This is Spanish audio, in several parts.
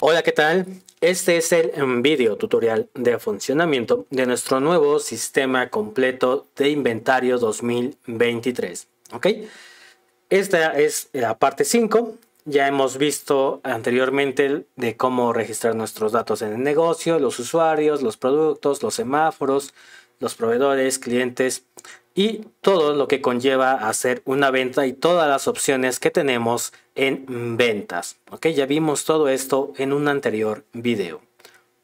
Hola, ¿qué tal? Este es el video tutorial de funcionamiento de nuestro nuevo sistema completo de inventario 2023. ¿Ok? Esta es la parte 5. Ya hemos visto anteriormente de cómo registrar nuestros datos en el negocio, los usuarios, los productos, los semáforos, los proveedores, clientes y todo lo que conlleva hacer una venta y todas las opciones que tenemos en ventas. ¿ok? Ya vimos todo esto en un anterior video.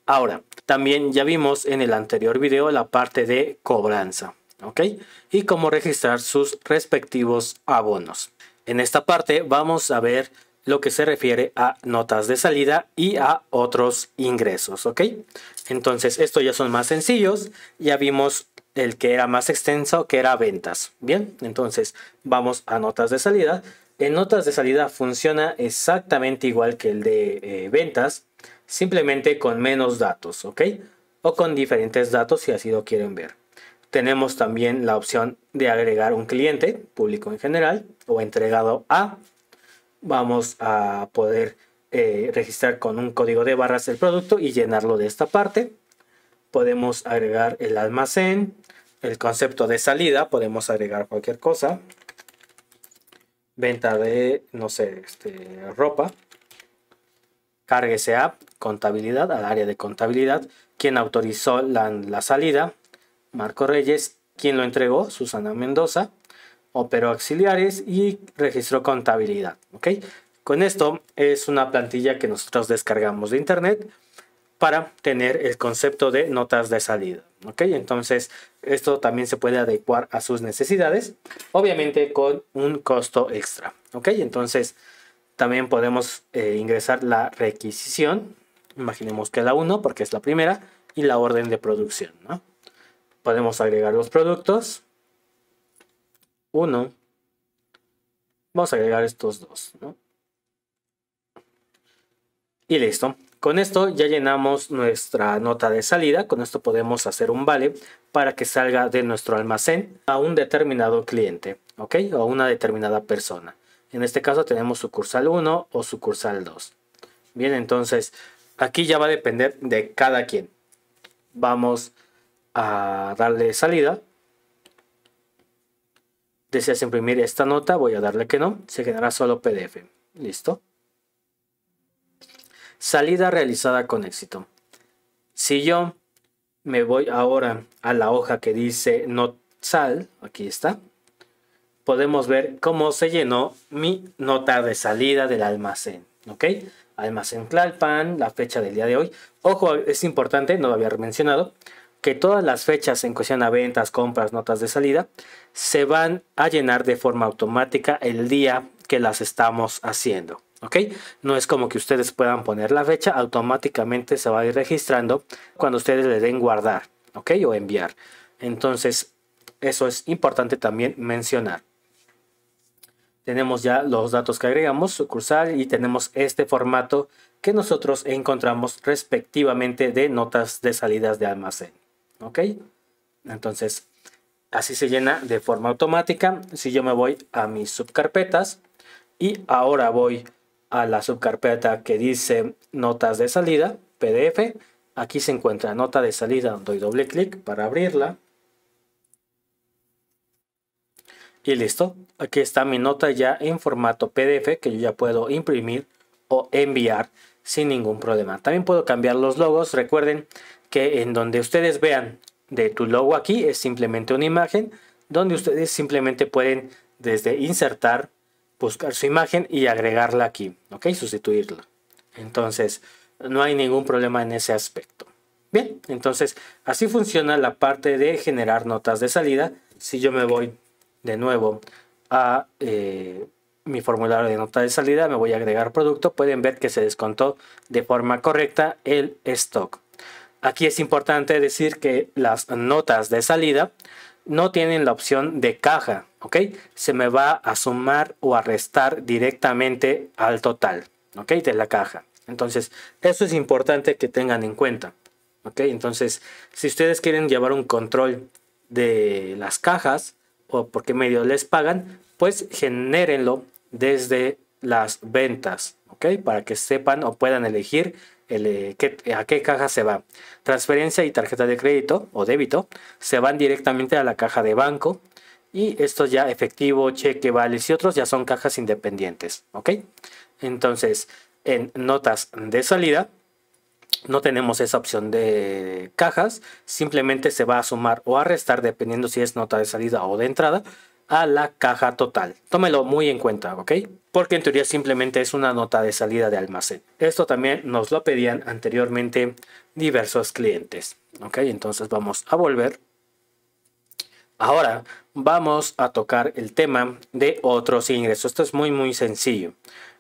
Ahora, también ya vimos en el anterior video la parte de cobranza. ¿ok? Y cómo registrar sus respectivos abonos. En esta parte vamos a ver lo que se refiere a notas de salida y a otros ingresos, ¿ok? Entonces, estos ya son más sencillos. Ya vimos el que era más extenso, que era ventas. Bien, entonces vamos a notas de salida. En notas de salida funciona exactamente igual que el de eh, ventas, simplemente con menos datos, ¿ok? O con diferentes datos si así lo quieren ver. Tenemos también la opción de agregar un cliente, público en general, o entregado a. Vamos a poder eh, registrar con un código de barras el producto y llenarlo de esta parte. Podemos agregar el almacén, el concepto de salida, podemos agregar cualquier cosa. Venta de, no sé, este, ropa. Cárguese a contabilidad, al área de contabilidad. Quien autorizó la, la salida, Marco Reyes. Quien lo entregó, Susana Mendoza. Operó auxiliares y registró contabilidad. ¿ok? Con esto es una plantilla que nosotros descargamos de internet para tener el concepto de notas de salida. Entonces, esto también se puede adecuar a sus necesidades, obviamente con un costo extra. Entonces, también podemos eh, ingresar la requisición, imaginemos que la 1 porque es la primera, y la orden de producción. ¿no? Podemos agregar los productos. 1. Vamos a agregar estos dos. ¿no? Y listo. Con esto ya llenamos nuestra nota de salida. Con esto podemos hacer un vale para que salga de nuestro almacén a un determinado cliente, ¿ok? O a una determinada persona. En este caso tenemos sucursal 1 o sucursal 2. Bien, entonces aquí ya va a depender de cada quien. Vamos a darle salida. Deseas imprimir esta nota, voy a darle que no. Se generará solo PDF. Listo. Salida realizada con éxito. Si yo me voy ahora a la hoja que dice not sal, aquí está, podemos ver cómo se llenó mi nota de salida del almacén. ¿Ok? Almacén Tlalpan, la fecha del día de hoy. Ojo, es importante, no lo había mencionado, que todas las fechas en cuestión a ventas, compras, notas de salida, se van a llenar de forma automática el día que las estamos haciendo. ¿ok? No es como que ustedes puedan poner la fecha, automáticamente se va a ir registrando cuando ustedes le den guardar, ¿ok? O enviar. Entonces, eso es importante también mencionar. Tenemos ya los datos que agregamos, sucursal, y tenemos este formato que nosotros encontramos respectivamente de notas de salidas de almacén, ¿ok? Entonces, así se llena de forma automática. Si yo me voy a mis subcarpetas y ahora voy a la subcarpeta que dice notas de salida, PDF. Aquí se encuentra nota de salida, doy doble clic para abrirla. Y listo, aquí está mi nota ya en formato PDF que yo ya puedo imprimir o enviar sin ningún problema. También puedo cambiar los logos. Recuerden que en donde ustedes vean de tu logo aquí es simplemente una imagen donde ustedes simplemente pueden desde insertar buscar su imagen y agregarla aquí, ¿ok? Sustituirla. Entonces, no hay ningún problema en ese aspecto. Bien, entonces así funciona la parte de generar notas de salida. Si yo me voy de nuevo a eh, mi formulario de nota de salida, me voy a agregar producto, pueden ver que se descontó de forma correcta el stock. Aquí es importante decir que las notas de salida no tienen la opción de caja, ¿ok? Se me va a sumar o a restar directamente al total, ¿ok? De la caja. Entonces, eso es importante que tengan en cuenta, ¿ok? Entonces, si ustedes quieren llevar un control de las cajas o por qué medio les pagan, pues genérenlo desde las ventas, ¿ok? Para que sepan o puedan elegir eh, a qué caja se va. Transferencia y tarjeta de crédito o débito se van directamente a la caja de banco y estos ya efectivo, cheque, vales y otros ya son cajas independientes, ¿ok? Entonces, en notas de salida no tenemos esa opción de cajas, simplemente se va a sumar o a restar dependiendo si es nota de salida o de entrada a la caja total. Tómelo muy en cuenta, ¿ok? Porque en teoría simplemente es una nota de salida de almacén. Esto también nos lo pedían anteriormente diversos clientes, ¿ok? Entonces vamos a volver. Ahora vamos a tocar el tema de otros ingresos. Esto es muy muy sencillo.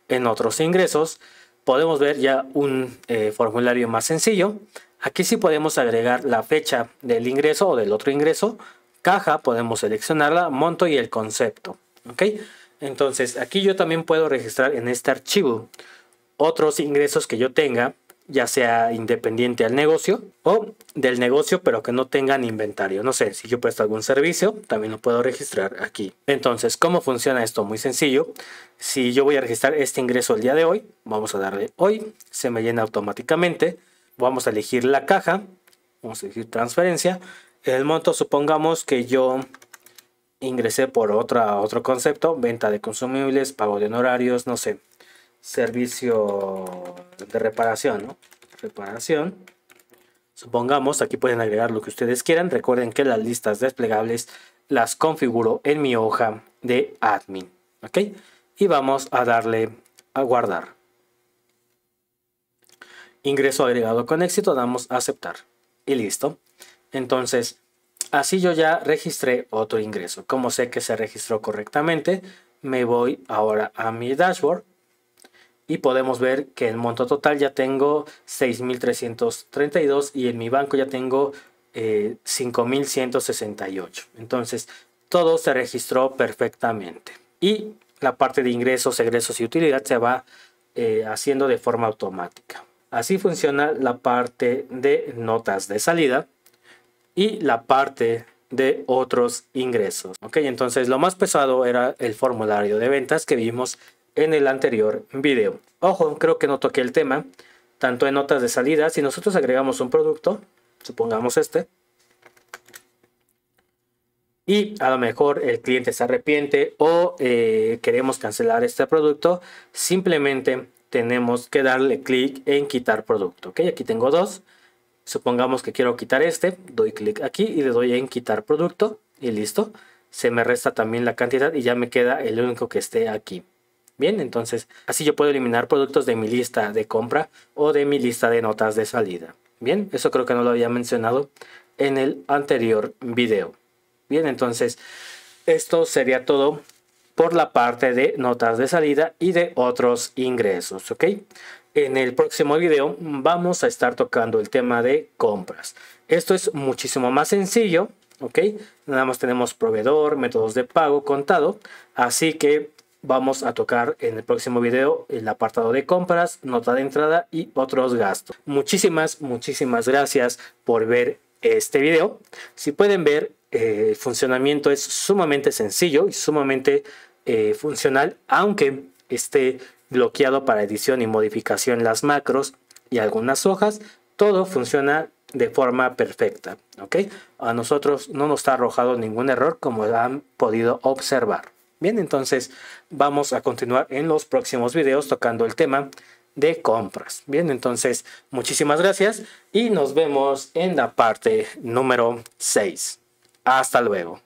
En otros ingresos podemos ver ya un eh, formulario más sencillo. Aquí sí podemos agregar la fecha del ingreso o del otro ingreso caja, podemos seleccionarla, monto y el concepto. ¿Ok? Entonces aquí yo también puedo registrar en este archivo otros ingresos que yo tenga, ya sea independiente al negocio o del negocio pero que no tengan inventario. No sé, si yo presto algún servicio, también lo puedo registrar aquí. Entonces, ¿cómo funciona esto? Muy sencillo. Si yo voy a registrar este ingreso el día de hoy, vamos a darle hoy, se me llena automáticamente. Vamos a elegir la caja, vamos a elegir transferencia el monto, supongamos que yo ingresé por otra, otro concepto, venta de consumibles, pago de honorarios, no sé, servicio de reparación. Reparación. Supongamos, aquí pueden agregar lo que ustedes quieran. Recuerden que las listas desplegables las configuro en mi hoja de admin. ¿Ok? Y vamos a darle a guardar. Ingreso agregado con éxito, damos a aceptar. Y listo. Entonces, así yo ya registré otro ingreso. Como sé que se registró correctamente, me voy ahora a mi dashboard y podemos ver que el monto total ya tengo 6.332 y en mi banco ya tengo 5.168. Eh, Entonces, todo se registró perfectamente. Y la parte de ingresos, egresos y utilidad se va eh, haciendo de forma automática. Así funciona la parte de notas de salida y la parte de otros ingresos. Ok, entonces lo más pesado era el formulario de ventas que vimos en el anterior video. Ojo, creo que no toqué el tema, tanto en notas de salida, si nosotros agregamos un producto, supongamos este, y a lo mejor el cliente se arrepiente o eh, queremos cancelar este producto, simplemente tenemos que darle clic en quitar producto. Ok, aquí tengo dos. Supongamos que quiero quitar este, doy clic aquí y le doy en quitar producto y listo. Se me resta también la cantidad y ya me queda el único que esté aquí. Bien, entonces así yo puedo eliminar productos de mi lista de compra o de mi lista de notas de salida. Bien, eso creo que no lo había mencionado en el anterior video. Bien, entonces esto sería todo por la parte de notas de salida y de otros ingresos, ¿ok? En el próximo video vamos a estar tocando el tema de compras. Esto es muchísimo más sencillo, ¿ok? Nada más tenemos proveedor, métodos de pago, contado. Así que vamos a tocar en el próximo video el apartado de compras, nota de entrada y otros gastos. Muchísimas, muchísimas gracias por ver este video. Si pueden ver, eh, el funcionamiento es sumamente sencillo y sumamente eh, funcional, aunque esté bloqueado para edición y modificación las macros y algunas hojas, todo funciona de forma perfecta, ¿ok? A nosotros no nos está arrojado ningún error como han podido observar. Bien, entonces vamos a continuar en los próximos videos tocando el tema de compras. Bien, entonces muchísimas gracias y nos vemos en la parte número 6. Hasta luego.